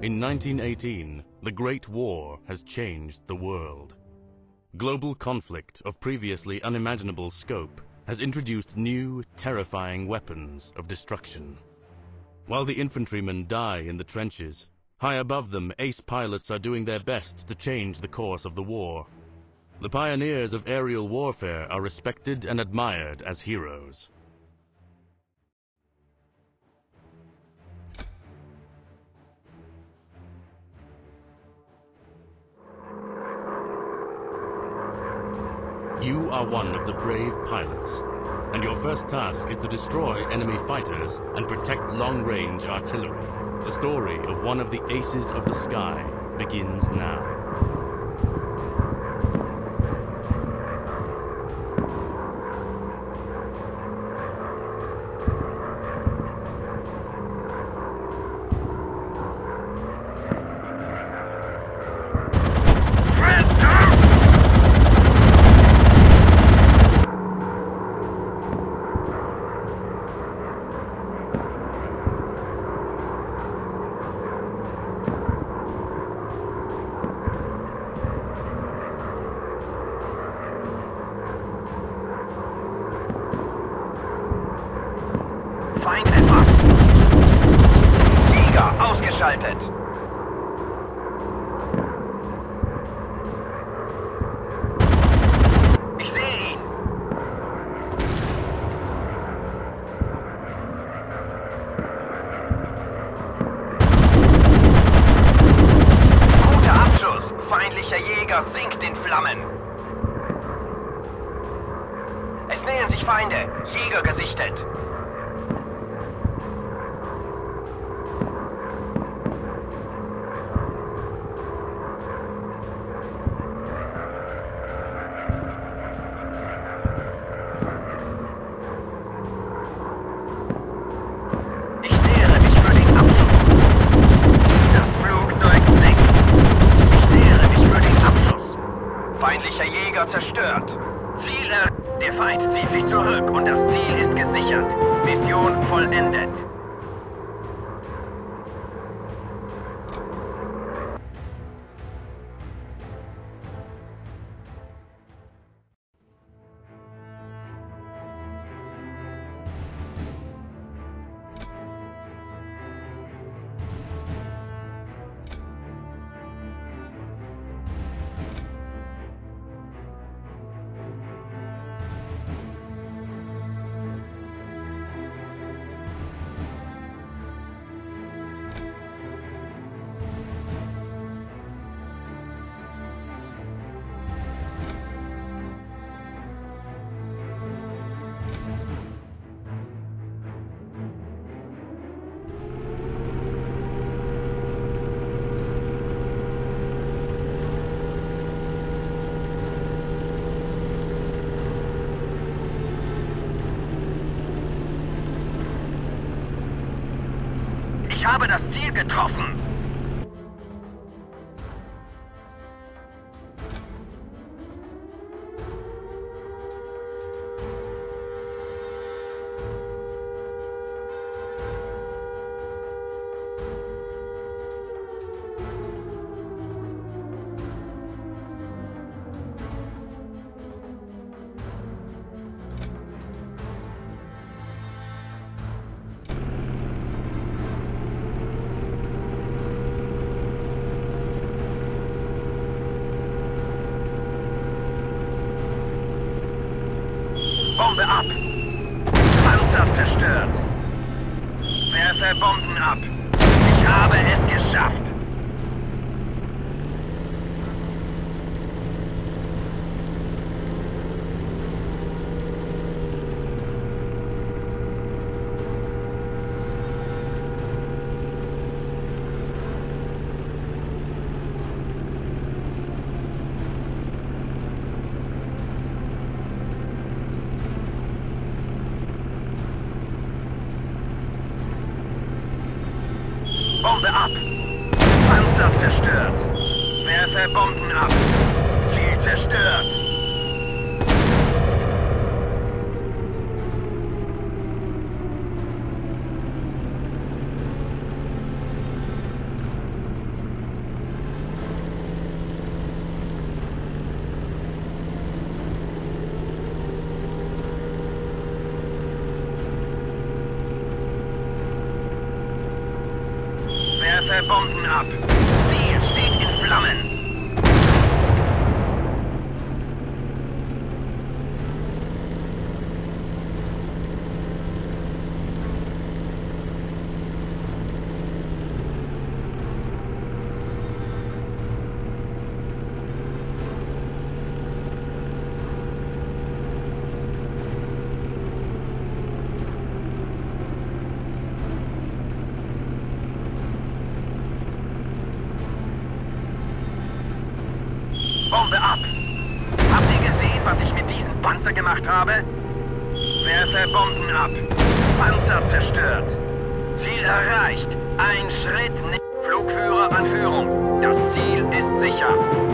In 1918, the Great War has changed the world. Global conflict of previously unimaginable scope has introduced new, terrifying weapons of destruction. While the infantrymen die in the trenches, high above them ace pilots are doing their best to change the course of the war. The pioneers of aerial warfare are respected and admired as heroes. You are one of the brave pilots, and your first task is to destroy enemy fighters and protect long-range artillery. The story of one of the aces of the sky begins now. Zerstört. Ziel er... Der Feind zieht sich zurück und das Ziel ist gesichert. Mission vollendet. Ist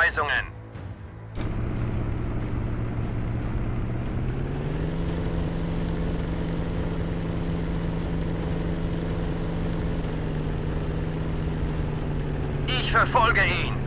Anweisungen. Ich verfolge ihn.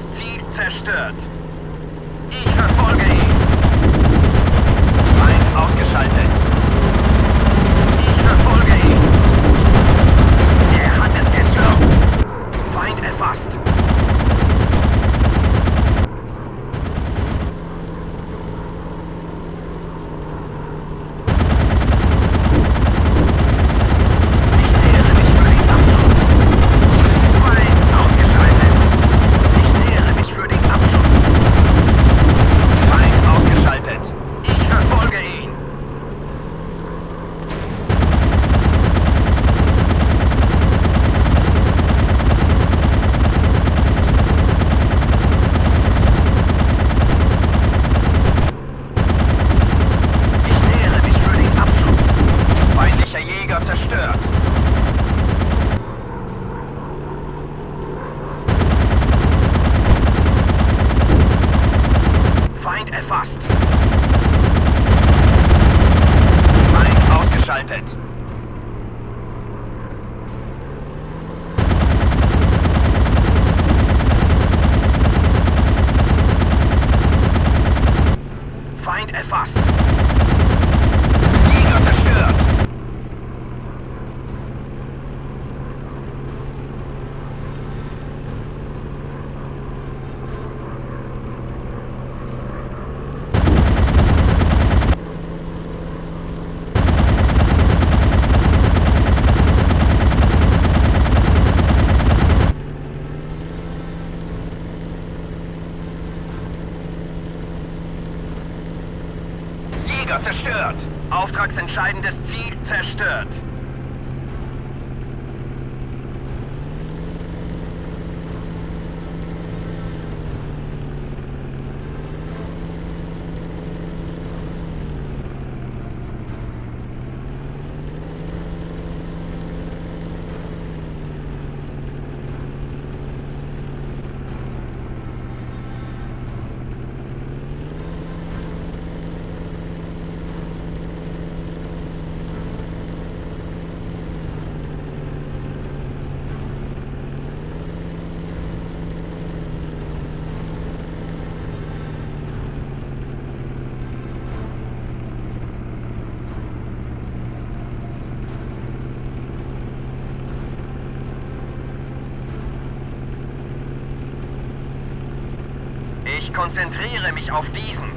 Feindliches Ziel zerstört. Ich verfolge ihn. Feind ausgeschaltet. Ich verfolge ihn. Er hat es geschluckt. Feind erfasst. Auftragsentscheidendes konzentriere mich auf diesen.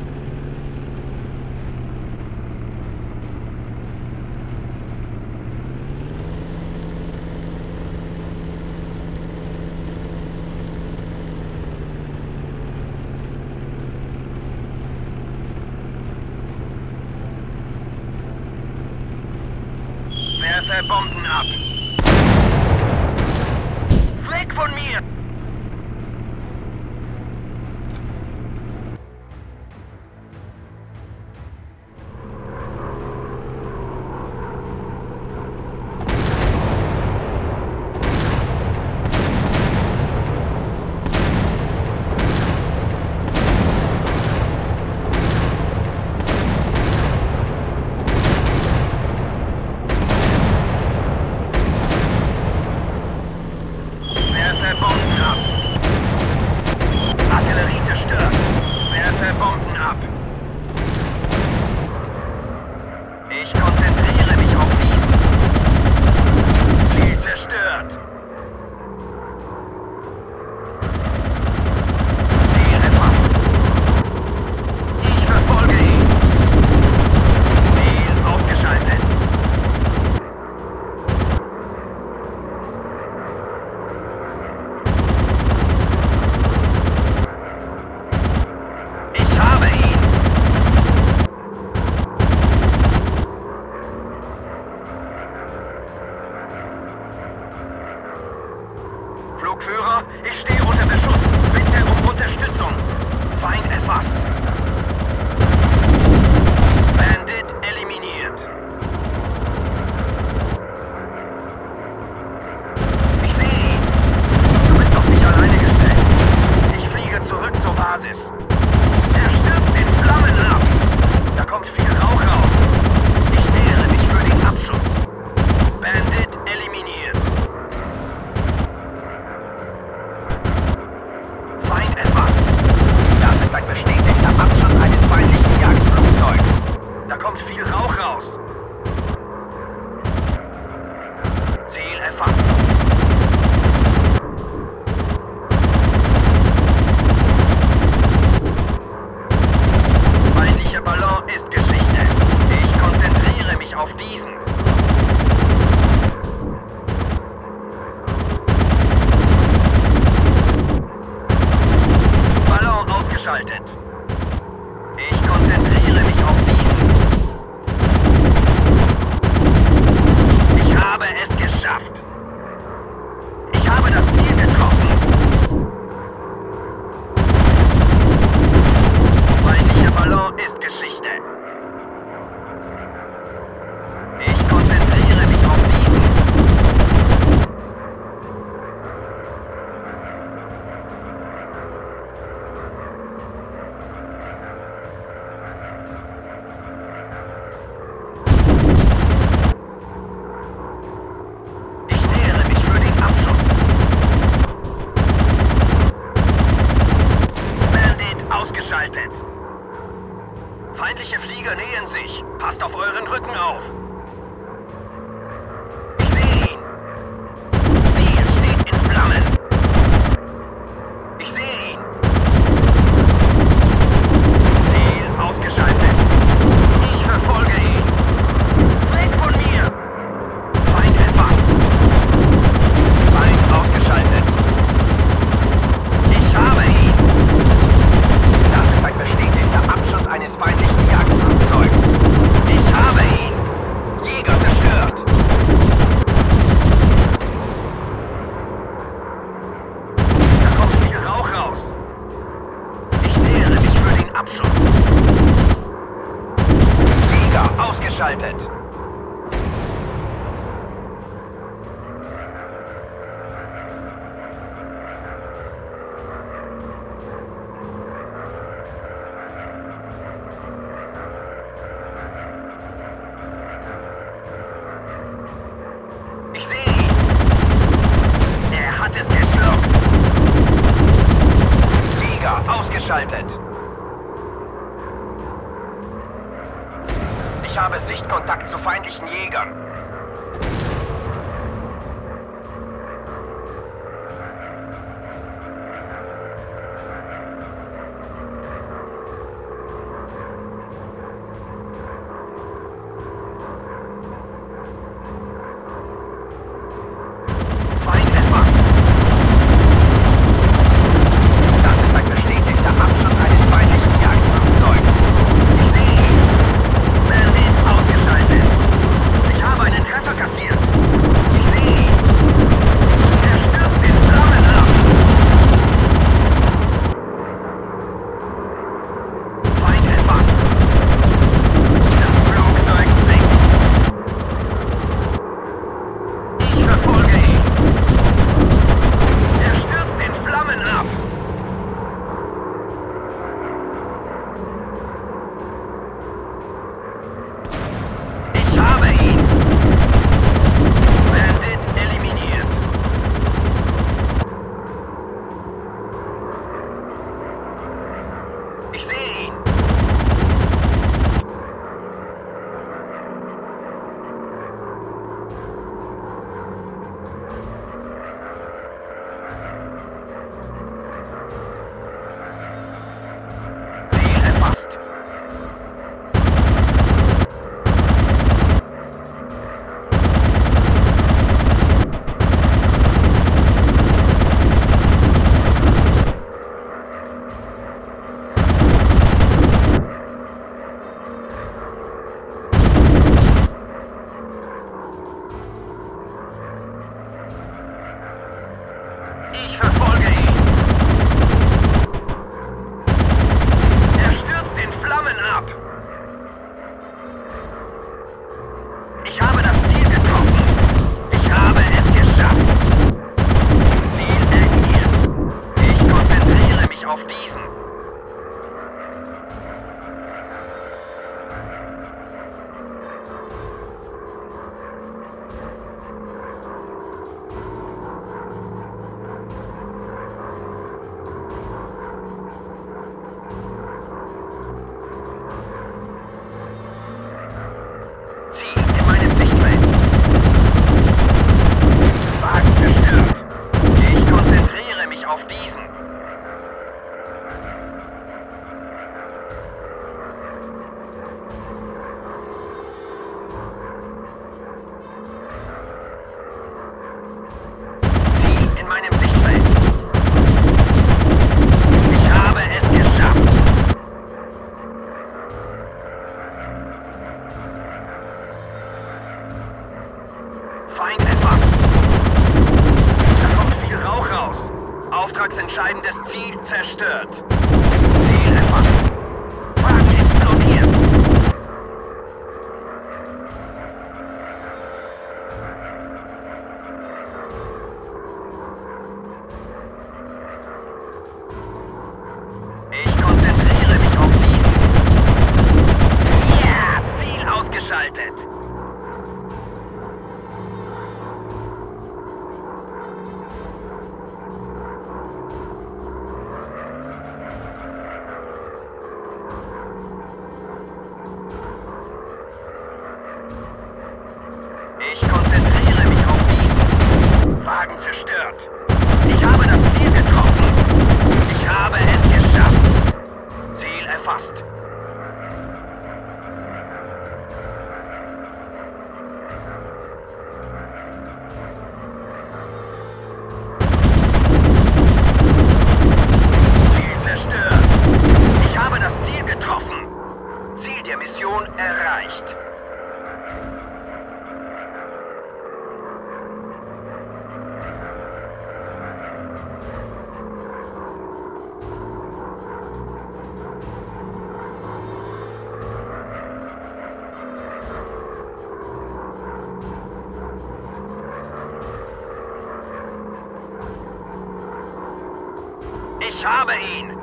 Ich habe ihn!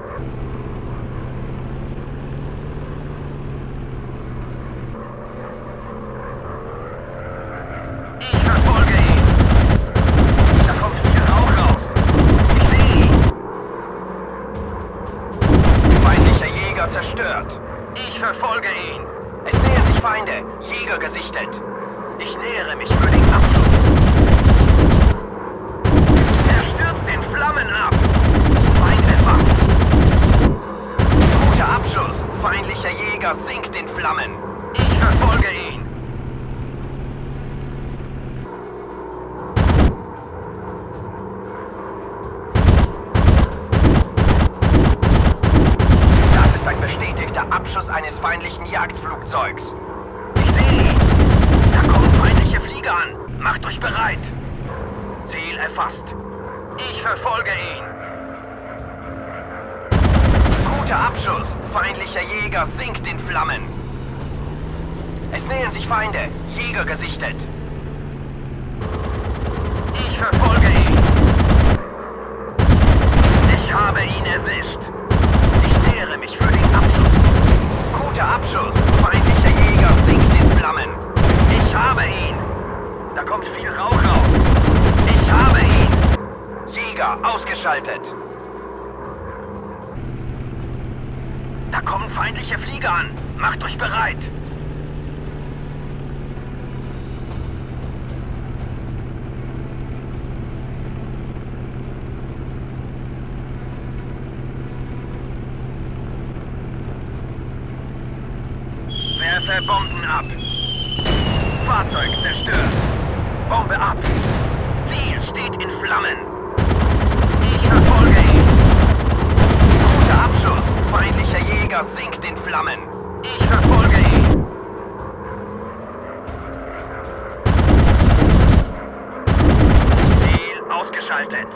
Schütze Bomben ab. Fahrzeug zerstört. Bombe ab. Ziel steht in Flammen. Ich verfolge ihn. Guter Abschuss. Feindlicher Jäger sinkt in Flammen. Ich verfolge ihn. Ziel ausgeschaltet.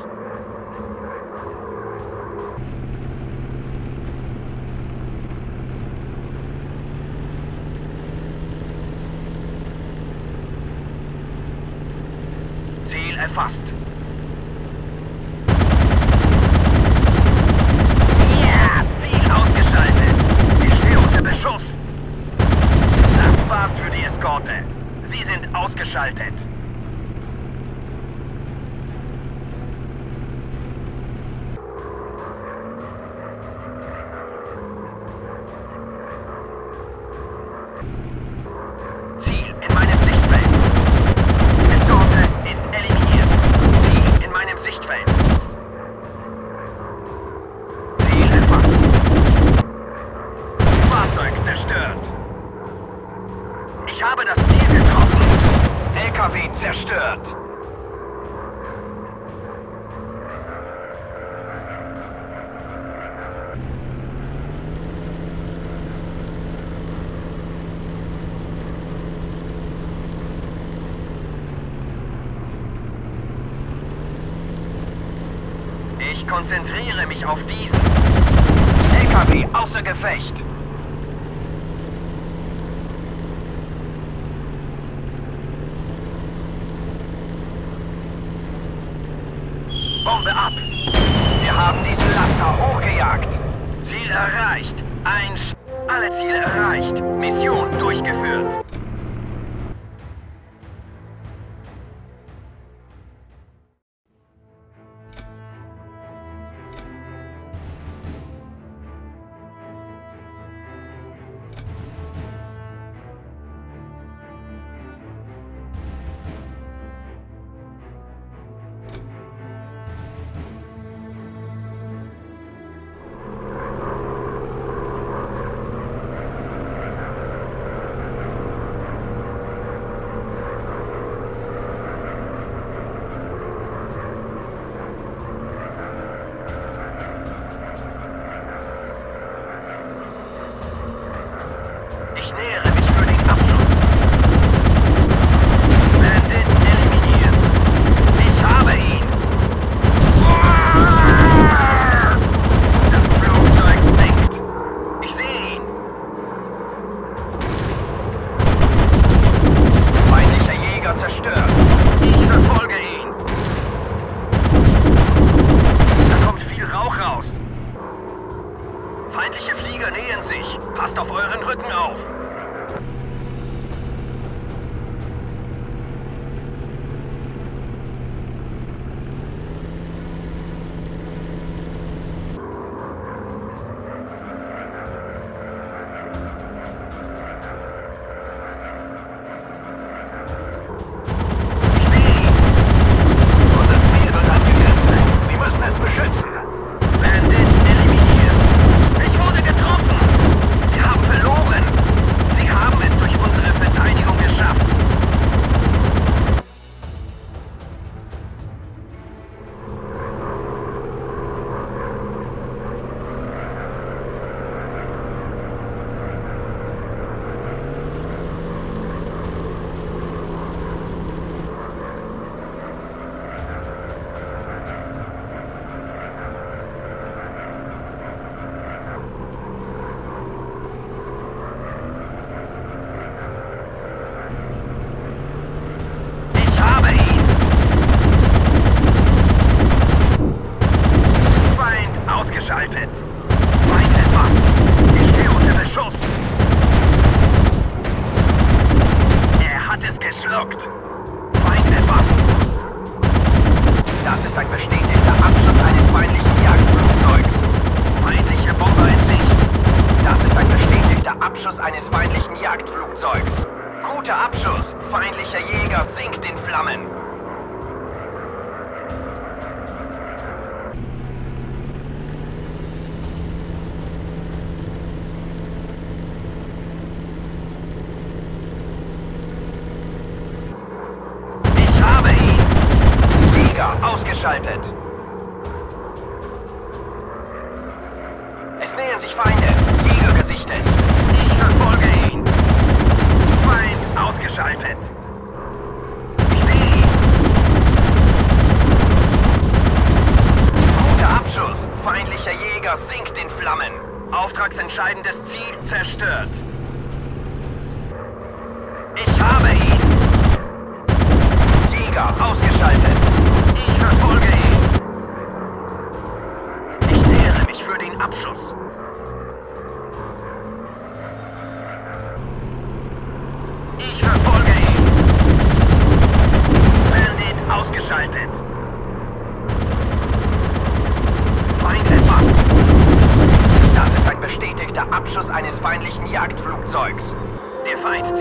Ziel erreicht. Mission durchgeführt.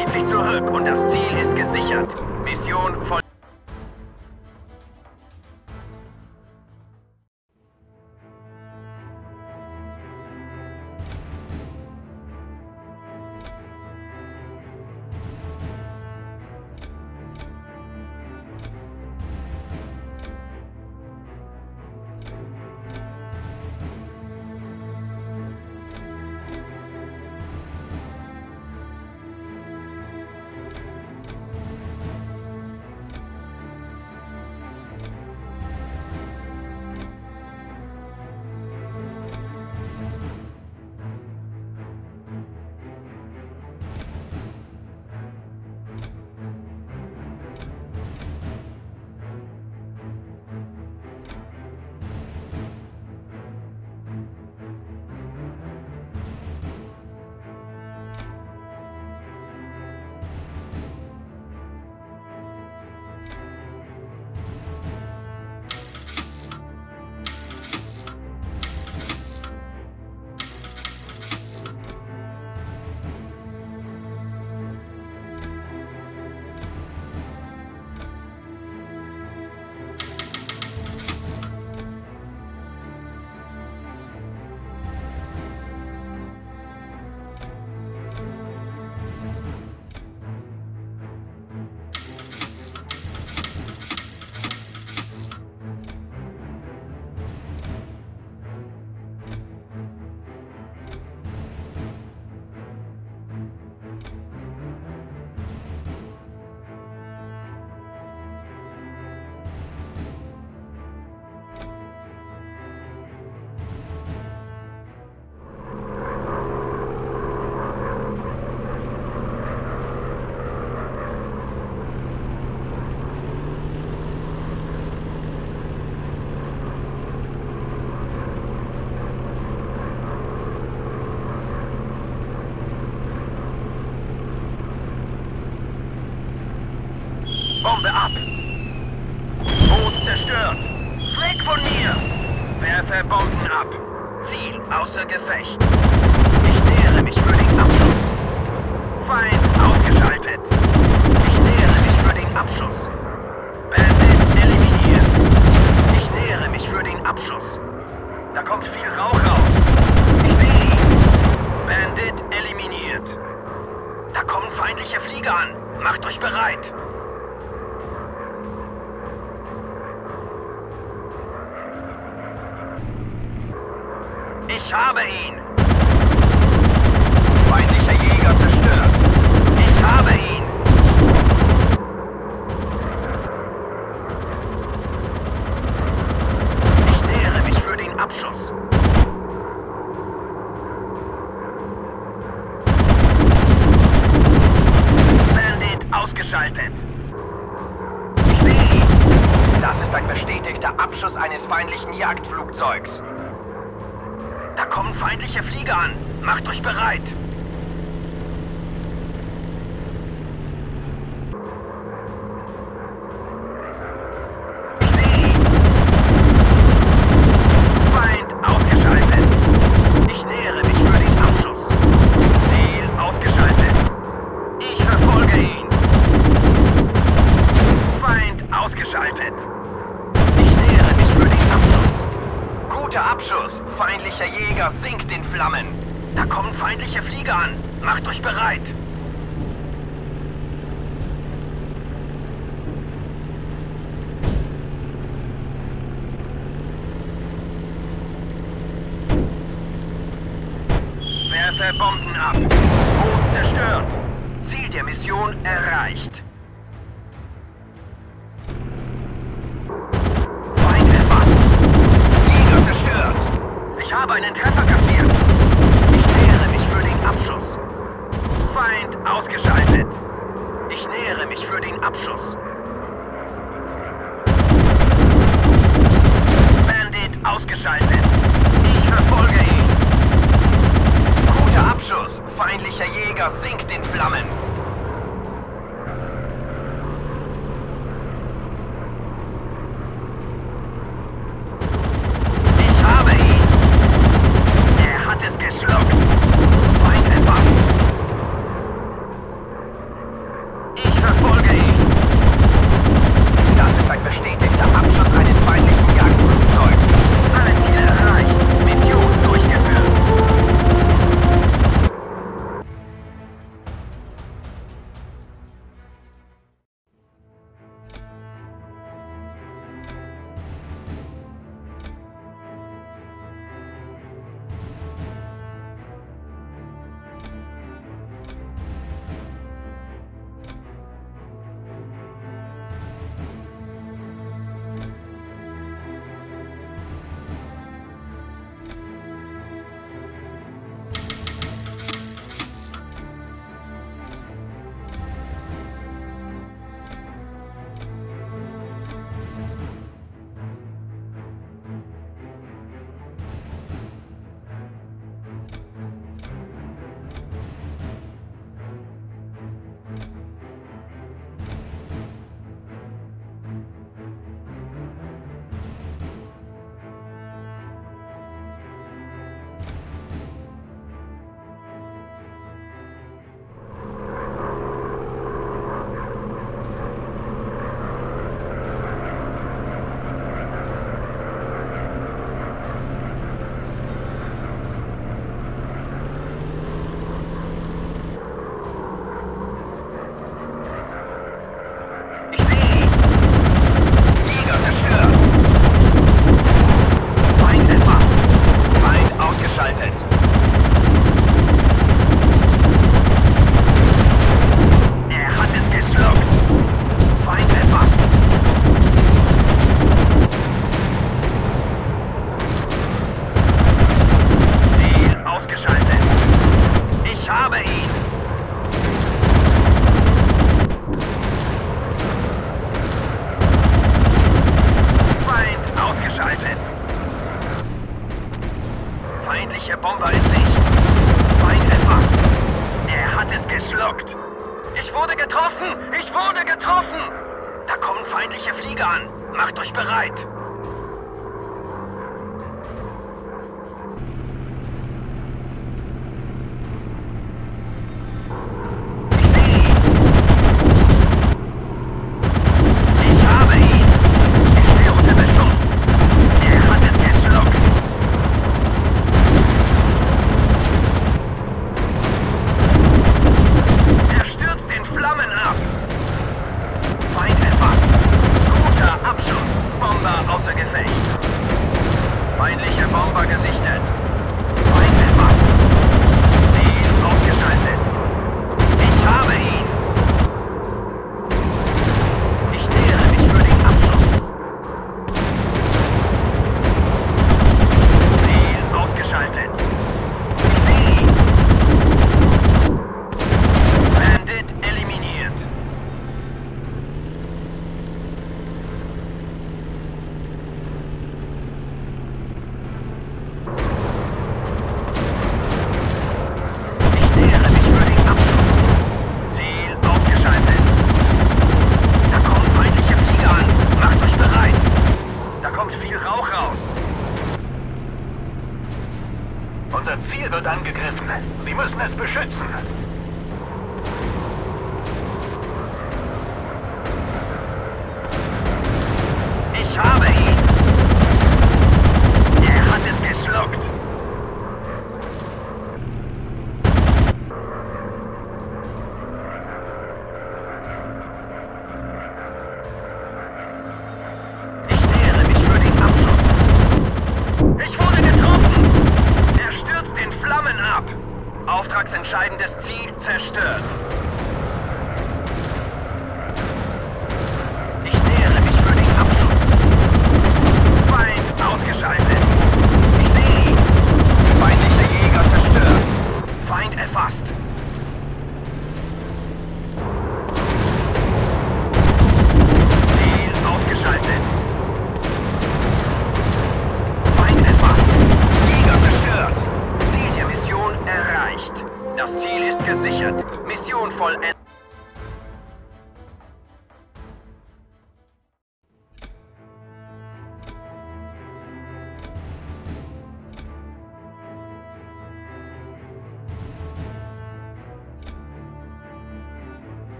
zieht sich zurück und das Ziel ist gesichert. Mission voll. Mission erreicht.